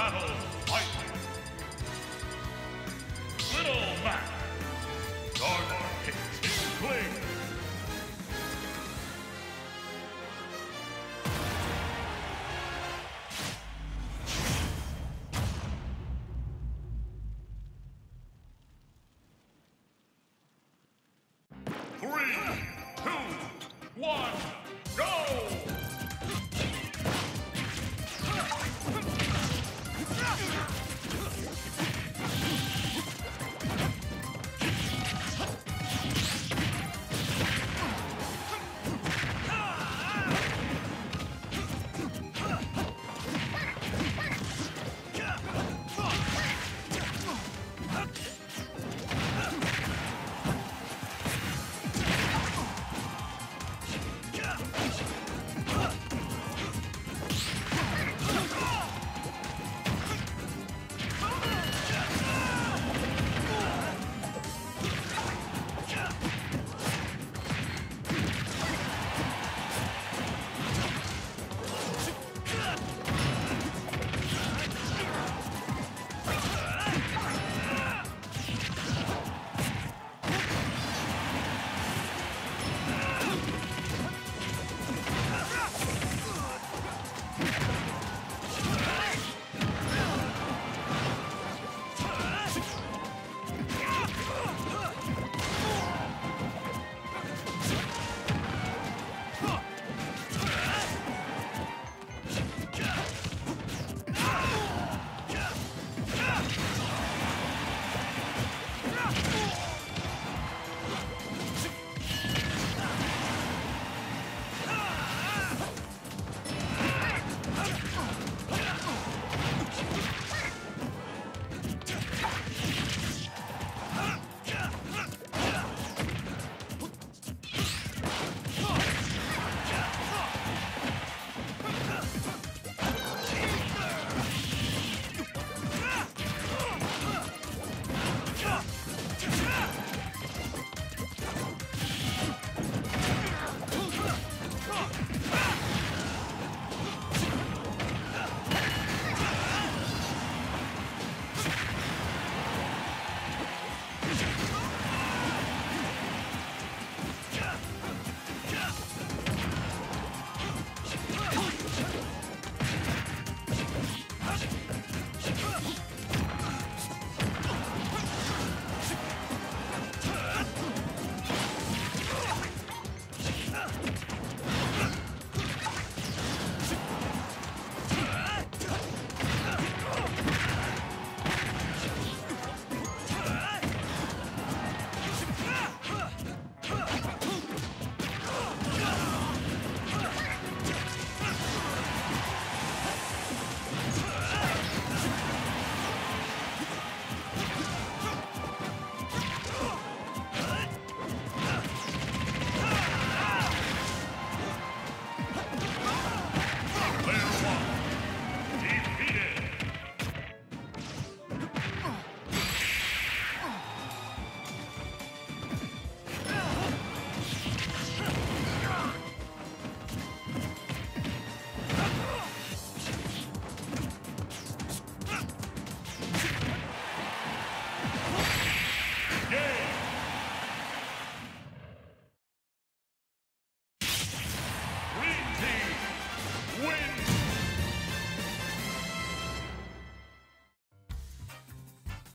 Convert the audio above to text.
Battle,